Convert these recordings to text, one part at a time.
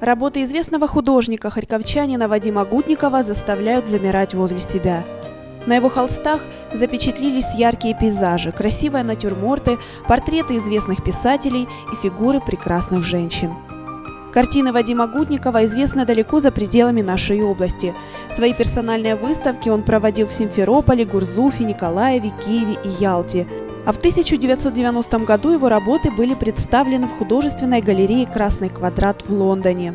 Работы известного художника, харьковчанина Вадима Гутникова заставляют замирать возле себя. На его холстах запечатлились яркие пейзажи, красивые натюрморты, портреты известных писателей и фигуры прекрасных женщин. Картины Вадима Гутникова известны далеко за пределами нашей области. Свои персональные выставки он проводил в Симферополе, Гурзуфе, Николаеве, Киеве и Ялте. А в 1990 году его работы были представлены в художественной галерее «Красный квадрат» в Лондоне.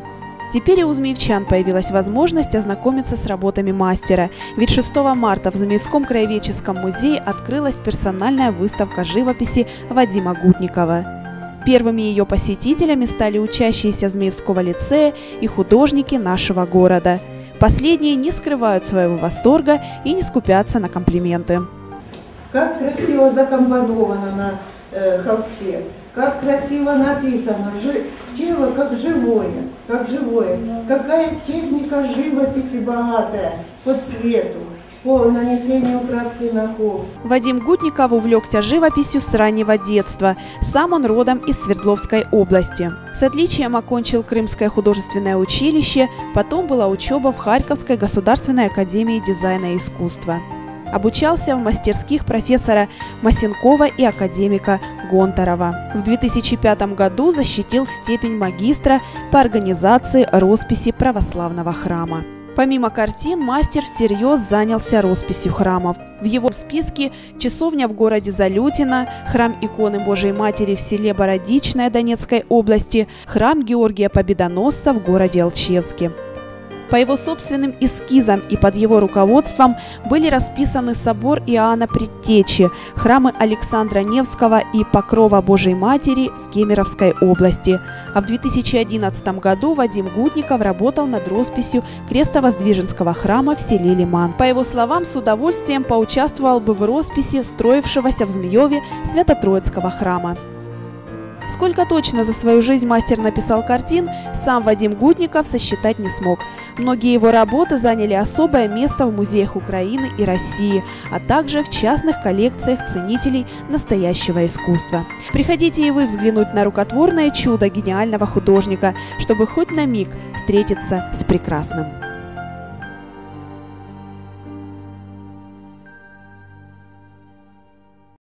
Теперь у змеевчан появилась возможность ознакомиться с работами мастера, ведь 6 марта в Змеевском краеведческом музее открылась персональная выставка живописи Вадима Гутникова. Первыми ее посетителями стали учащиеся Змеевского лицея и художники нашего города. Последние не скрывают своего восторга и не скупятся на комплименты. Как красиво закомпоновано на э, холсте, как красиво написано, Жи, тело как живое, как живое. Какая техника живописи богатая по цвету, по нанесению краски на холст. Вадим Гутников увлекся живописью с раннего детства. Сам он родом из Свердловской области. С отличием окончил Крымское художественное училище, потом была учеба в Харьковской государственной академии дизайна и искусства. Обучался в мастерских профессора Масенкова и академика Гонтарова. В 2005 году защитил степень магистра по организации росписи православного храма. Помимо картин, мастер всерьез занялся росписью храмов. В его списке часовня в городе Залютино, храм иконы Божией Матери в селе Бородичное Донецкой области, храм Георгия Победоносца в городе Алчевске. По его собственным эскизам и под его руководством были расписаны собор Иоанна Предтечи, храмы Александра Невского и Покрова Божией Матери в Кемеровской области. А в 2011 году Вадим Гутников работал над росписью Крестовоздвиженского храма в селе Лиман. По его словам, с удовольствием поучаствовал бы в росписи строившегося в Змееве Свято-Троицкого храма. Сколько точно за свою жизнь мастер написал картин, сам Вадим Гутников сосчитать не смог. Многие его работы заняли особое место в музеях Украины и России, а также в частных коллекциях ценителей настоящего искусства. Приходите и вы взглянуть на рукотворное чудо гениального художника, чтобы хоть на миг встретиться с прекрасным.